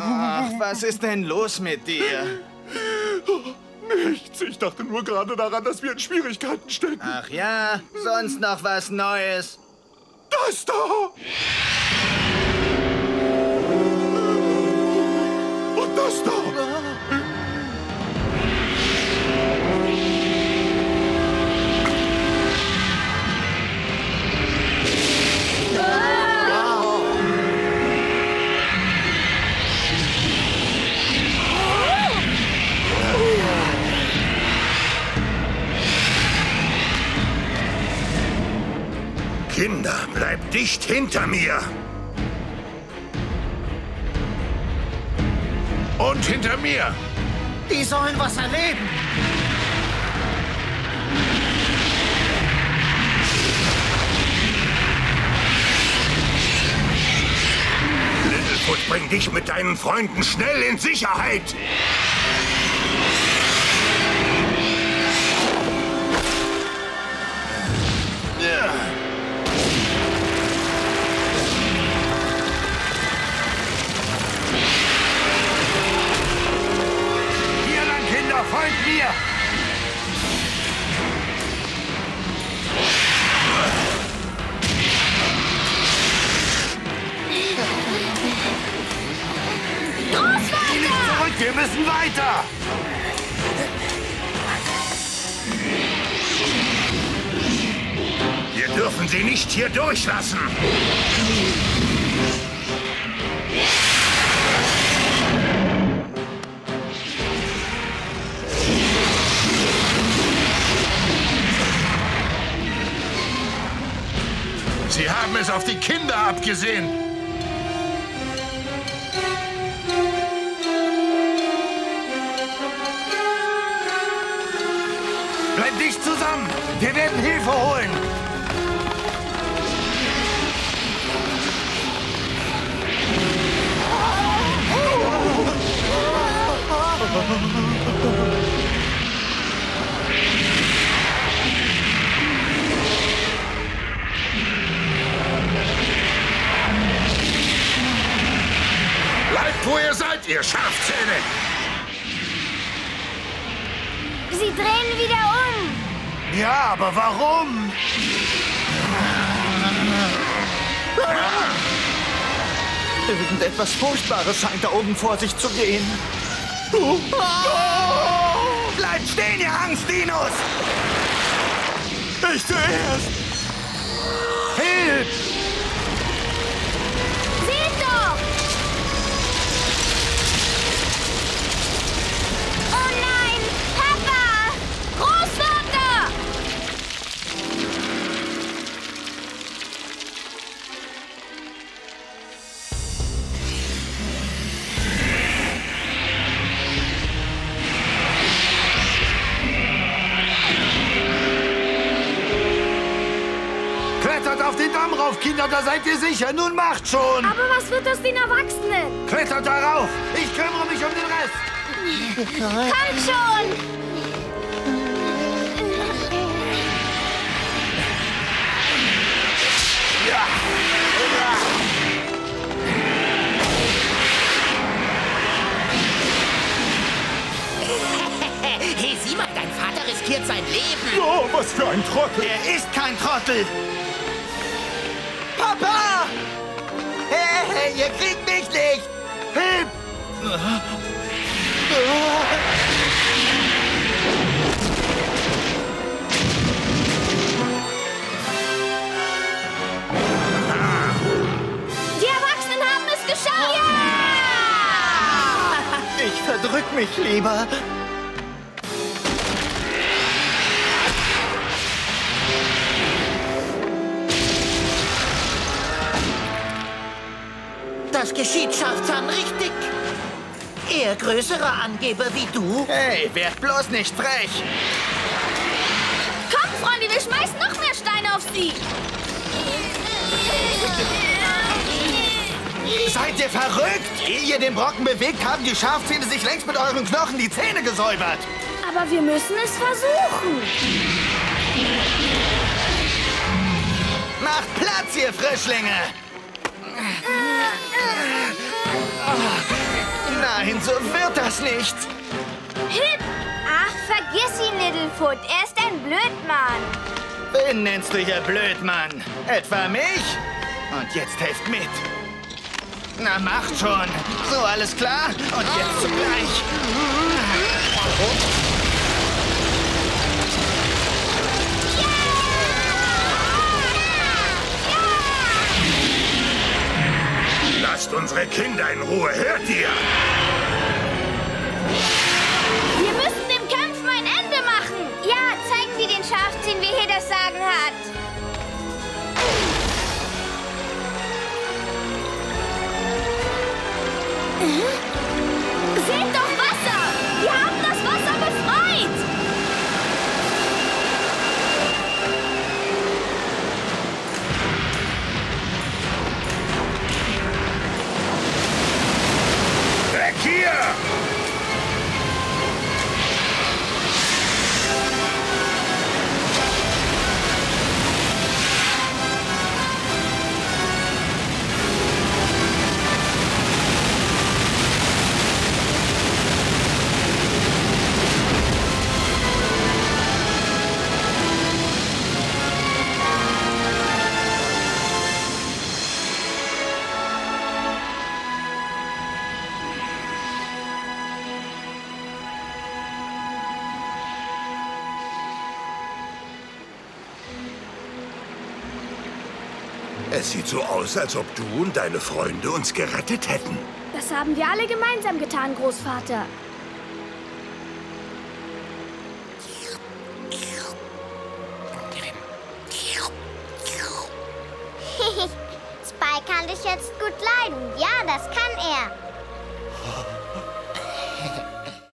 Ach, was ist denn los mit dir? Nichts. Ich dachte nur gerade daran, dass wir in Schwierigkeiten stecken. Ach ja, sonst noch was Neues. Das da! Kinder, bleibt dicht hinter mir. Und hinter mir. Die sollen was erleben. Littlefoot, bring dich mit deinen Freunden schnell in Sicherheit. Kinder, folgt mir. Großvater! Zurück, wir müssen weiter. Wir dürfen sie nicht hier durchlassen. Auf die Kinder abgesehen. Bleib dicht zusammen. Wir werden Hilfe holen. Bleibt, wo ihr seid, ihr Schafzähne. Sie drehen wieder um. Ja, aber warum? Irgendetwas Furchtbares scheint da oben vor sich zu gehen. Bleibt stehen, ihr Angstdinos! Ich zuerst! Hilf! Damm rauf, Kinder, da seid ihr sicher. Nun macht schon! Aber was wird aus den Erwachsenen? Klettert darauf! Ich kümmere mich um den Rest! Kommt schon! Hey, sieh mal, dein Vater riskiert sein Leben. Oh, was für ein Trottel! Er ist kein Trottel. Hey, ihr kriegt mich nicht! Hilf! Die Erwachsenen haben es geschafft! Ja! Ich verdrück mich lieber. Das geschieht Schafzahn richtig. Er größere Angeber wie du. Hey, werd bloß nicht frech. Kommt, Freunde, wir schmeißen noch mehr Steine auf sie! Seid ihr verrückt? Ehe ihr den Brocken bewegt, haben die Schafzähne sich längst mit euren Knochen die Zähne gesäubert. Aber wir müssen es versuchen. Macht Platz, ihr Frischlinge! Nein, so wird das nicht. Hip! Ach, vergiss ihn, Littlefoot. Er ist ein Blödmann. Wen nennst du hier Blödmann? Etwa mich? Und jetzt helft mit. Na, macht schon. So, alles klar? Und jetzt zugleich. Kinder in Ruhe, hört ihr? Wir müssen dem Kämpfen ein Ende machen. Ja, zeigen Sie den Schafziehen, wie hier das Sagen hat. Seht Es sieht so aus, als ob du und deine Freunde uns gerettet hätten. Das haben wir alle gemeinsam getan, Großvater. Spike kann dich jetzt gut leiden. Ja, das kann er.